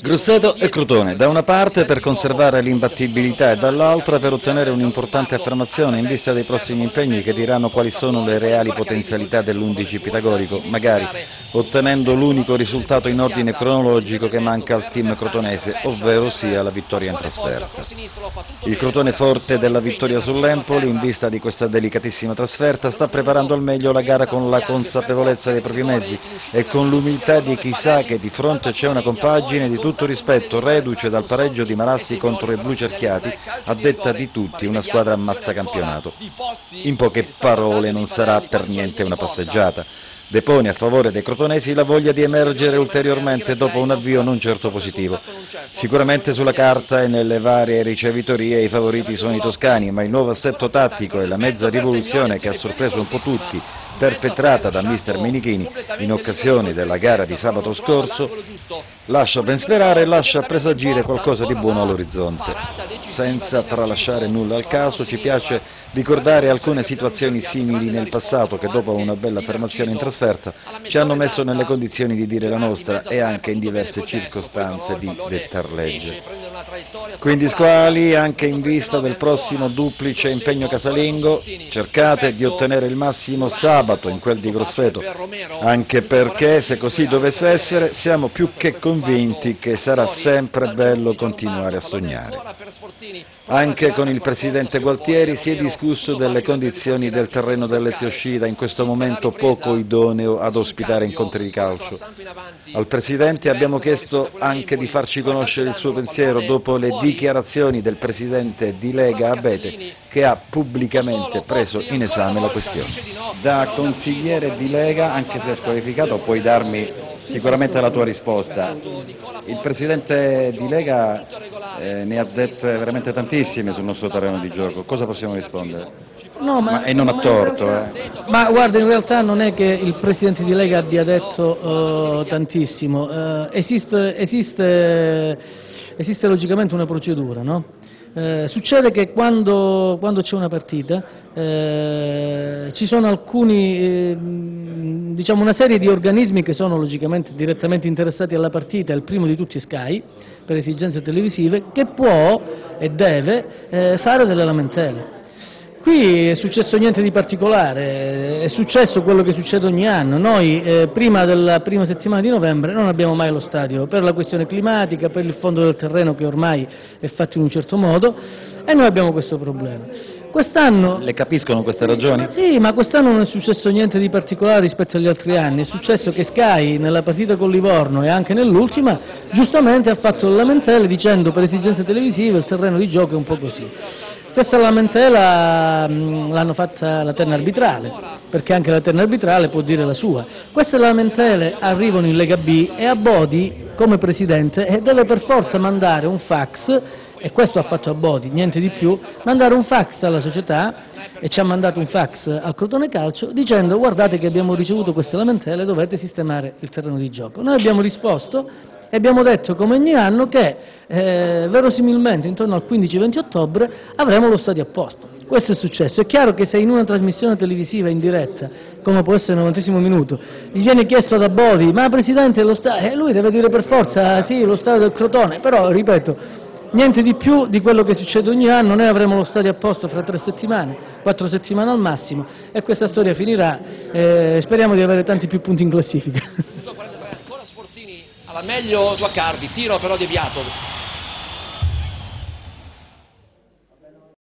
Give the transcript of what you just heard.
Grosseto e Crotone, da una parte per conservare l'imbattibilità e dall'altra per ottenere un'importante affermazione in vista dei prossimi impegni che diranno quali sono le reali potenzialità dell'11 pitagorico, magari ottenendo l'unico risultato in ordine cronologico che manca al team crotonese, ovvero sia la vittoria in trasferta. Il Crotone forte della vittoria sull'Empoli, in vista di questa delicatissima trasferta, sta preparando al meglio la gara con la consapevolezza dei propri mezzi e con l'umiltà di chi sa che di fronte c'è una compagine di tutto rispetto, reduce dal pareggio di Marassi contro i blu cerchiati, a detta di tutti una squadra ammazza campionato. In poche parole non sarà per niente una passeggiata. Depone a favore dei crotonesi la voglia di emergere ulteriormente dopo un avvio non certo positivo. Sicuramente sulla carta e nelle varie ricevitorie i favoriti sono i toscani, ma il nuovo assetto tattico e la mezza rivoluzione che ha sorpreso un po' tutti perpetrata da mister Minichini in occasione della gara di sabato scorso, lascia ben sperare e lascia presagire qualcosa di buono all'orizzonte. Senza tralasciare nulla al caso, ci piace ricordare alcune situazioni simili nel passato che dopo una bella affermazione in trasferta ci hanno messo nelle condizioni di dire la nostra e anche in diverse circostanze di dettar legge. Quindi squali, anche in vista del prossimo duplice impegno casalingo, cercate di ottenere il massimo sabato in quel di Grosseto, anche perché se così dovesse essere siamo più che convinti che sarà sempre bello continuare a sognare. Anche con il Presidente Gualtieri si è discusso delle condizioni del terreno dell'Ezio Scida, in questo momento poco idoneo ad ospitare incontri di calcio. Al Presidente abbiamo chiesto anche di farci conoscere il suo pensiero dopo le dichiarazioni del Presidente di Lega Abete che ha pubblicamente preso in esame la questione. Da consigliere di Lega, anche se squalificato, puoi darmi sicuramente la tua risposta. Il Presidente di Lega eh, ne ha dette veramente tantissime sul nostro terreno di gioco, cosa possiamo rispondere? No, ma, ma, e non ha torto. Eh. Ma guarda, in realtà non è che il Presidente di Lega abbia detto uh, tantissimo, uh, esiste, esiste, esiste, logicamente una procedura, no? Eh, succede che quando, quando c'è una partita eh, ci sono alcuni, eh, una serie di organismi che sono logicamente direttamente interessati alla partita, il primo di tutti Sky, per esigenze televisive, che può e deve eh, fare delle lamentele. Qui è successo niente di particolare, è successo quello che succede ogni anno. Noi eh, prima della prima settimana di novembre non abbiamo mai lo stadio per la questione climatica, per il fondo del terreno che ormai è fatto in un certo modo e noi abbiamo questo problema. Quest'anno... Le capiscono queste ragioni? Sì, ma quest'anno non è successo niente di particolare rispetto agli altri anni, è successo che Sky nella partita con Livorno e anche nell'ultima giustamente ha fatto lamentele dicendo per esigenze televisive il terreno di gioco è un po' così. Stessa lamentela mm, l'hanno fatta la terna arbitrale, perché anche la terna arbitrale può dire la sua. Queste lamentele arrivano in Lega B e a Bodi, come Presidente, deve per forza mandare un fax, e questo ha fatto a Bodi, niente di più, mandare un fax alla società, e ci ha mandato un fax al Crotone Calcio, dicendo guardate che abbiamo ricevuto queste lamentele, dovete sistemare il terreno di gioco. Noi abbiamo risposto e abbiamo detto come ogni anno che eh, verosimilmente intorno al 15-20 ottobre avremo lo stadio a posto. Questo è successo. È chiaro che se in una trasmissione televisiva in diretta, come può essere il 90 minuto, gli viene chiesto da Bodi, ma Presidente lo stadio, eh, lui deve dire per forza sì, lo stadio del Crotone, però ripeto, niente di più di quello che succede ogni anno, noi avremo lo stadio a posto fra tre settimane, quattro settimane al massimo e questa storia finirà, eh, speriamo di avere tanti più punti in classifica